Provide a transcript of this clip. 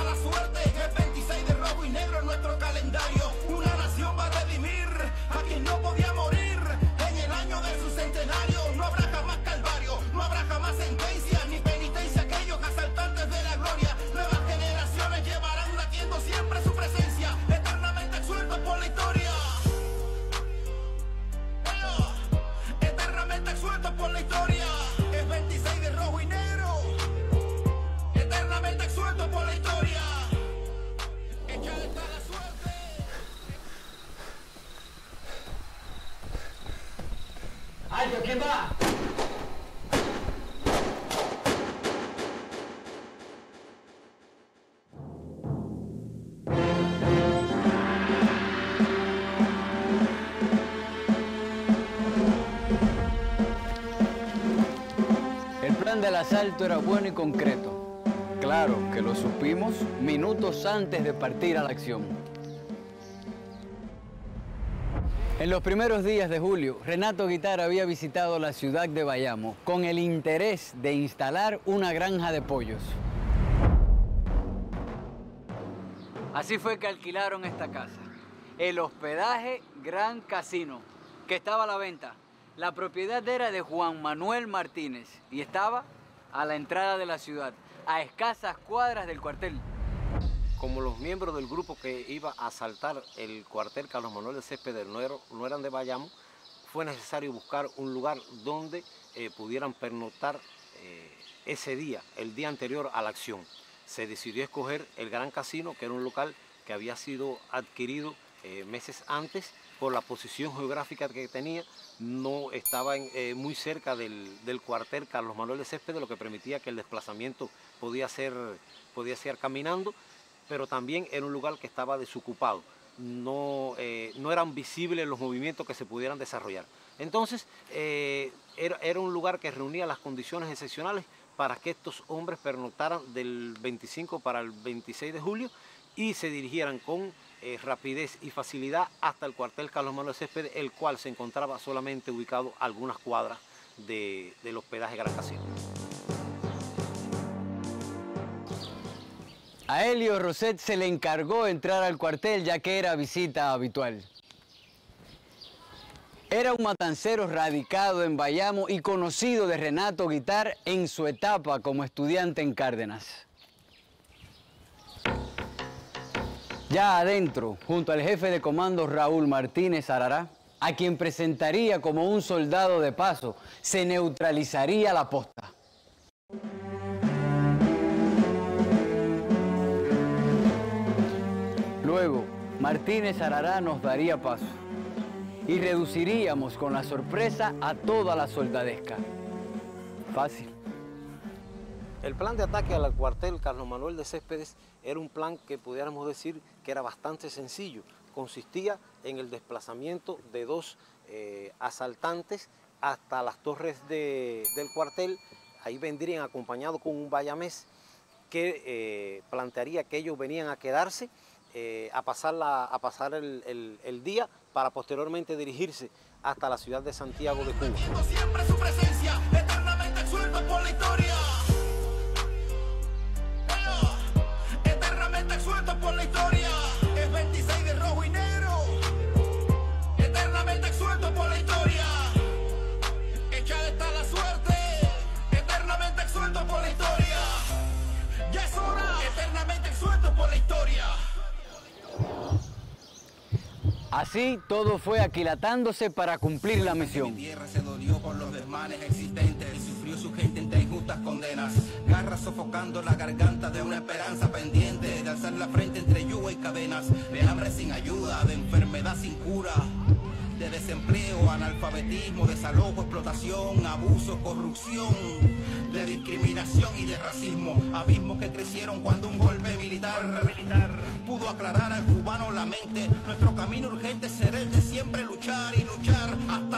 está la suerte. El 26 de rojo y negro en nuestro calendario. El plan del asalto era bueno y concreto. Claro que lo supimos minutos antes de partir a la acción. En los primeros días de julio, Renato Guitar había visitado la ciudad de Bayamo con el interés de instalar una granja de pollos. Así fue que alquilaron esta casa, el hospedaje Gran Casino, que estaba a la venta. La propiedad era de Juan Manuel Martínez y estaba a la entrada de la ciudad, a escasas cuadras del cuartel. Como los miembros del grupo que iba a asaltar el cuartel Carlos Manuel de Céspedes no, era- no eran de Bayamo, fue necesario buscar un lugar donde eh, pudieran pernoctar eh, ese día, el día anterior a la acción. Se decidió escoger el Gran Casino, que era un local que había sido adquirido eh, meses antes por la posición geográfica que tenía, no estaba muy cerca del, del cuartel Carlos Manuel de Céspedes, lo que permitía que el desplazamiento podía ser, podía ser caminando, pero también era un lugar que estaba desocupado. No, eh, no eran visibles los movimientos que se pudieran desarrollar. Entonces, eh, era, era un lugar que reunía las condiciones excepcionales para que estos hombres pernoctaran del 25 para el 26 de julio y se dirigieran con eh, rapidez y facilidad hasta el cuartel Carlos Manuel Céspedes, el cual se encontraba solamente ubicado algunas cuadras de- del hospedaje Gran Casino. A Helio Roset se le encargó entrar al cuartel ya que era visita habitual. Era un matancero radicado en Bayamo y conocido de Renato Guitar en su etapa como estudiante en Cárdenas. Ya adentro, junto al jefe de comando Raúl Martínez Arará, a quien presentaría como un soldado de paso, se neutralizaría la posta. Martínez Arará nos daría paso y reduciríamos con la sorpresa a toda la soldadesca. Fácil. El plan de ataque al cuartel Carlos Manuel de Céspedes era un plan que pudiéramos decir que era bastante sencillo. Consistía en el desplazamiento de dos eh, asaltantes hasta las torres de- del cuartel. Ahí vendrían acompañados con un bayamés que eh, plantearía que ellos venían a quedarse eh, a pasar, la- a pasar el, el- el día para posteriormente dirigirse hasta la ciudad de Santiago de Cuba. Así todo fue aquilatándose para cumplir la Mi misión. tierra se dolió por los desmanes existentes sufrió su gente entre injustas condenas. Garras sofocando la garganta de una esperanza pendiente de alzar la frente entre yugo y cadenas. De hambre sin ayuda, de enfermedad sin cura. De desempleo, analfabetismo, desalojo, explotación, abuso, corrupción. De y de racismo. Abismos que crecieron cuando un golpe militar, militar pudo aclarar al cubano la mente. Nuestro camino urgente será el de siempre luchar y luchar hasta